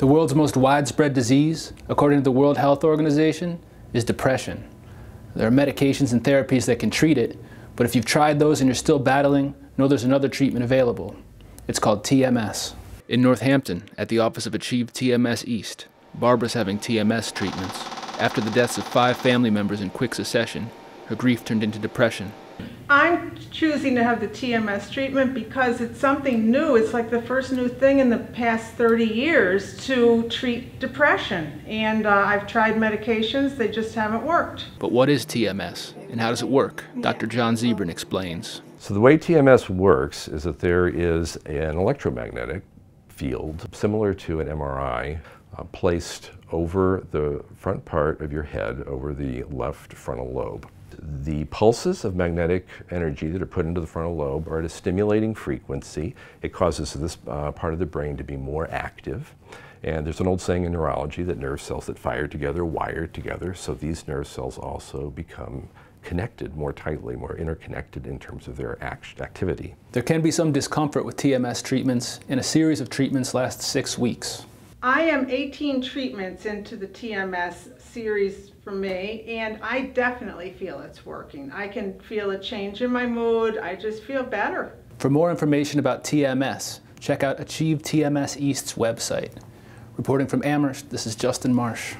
The world's most widespread disease, according to the World Health Organization, is depression. There are medications and therapies that can treat it, but if you've tried those and you're still battling, know there's another treatment available. It's called TMS. In Northampton, at the office of Achieve TMS East, Barbara's having TMS treatments. After the deaths of five family members in quick succession, her grief turned into depression. I'm choosing to have the TMS treatment because it's something new. It's like the first new thing in the past 30 years to treat depression. And uh, I've tried medications, they just haven't worked. But what is TMS and how does it work? Dr. John Zebrun explains. So the way TMS works is that there is an electromagnetic field similar to an MRI uh, placed over the front part of your head, over the left frontal lobe. The pulses of magnetic energy that are put into the frontal lobe are at a stimulating frequency. It causes this uh, part of the brain to be more active. And there's an old saying in neurology that nerve cells that fire together wire together, so these nerve cells also become connected more tightly, more interconnected in terms of their act activity. There can be some discomfort with TMS treatments, and a series of treatments lasts six weeks. I am 18 treatments into the TMS series for me, and I definitely feel it's working. I can feel a change in my mood. I just feel better. For more information about TMS, check out Achieve TMS East's website. Reporting from Amherst, this is Justin Marsh.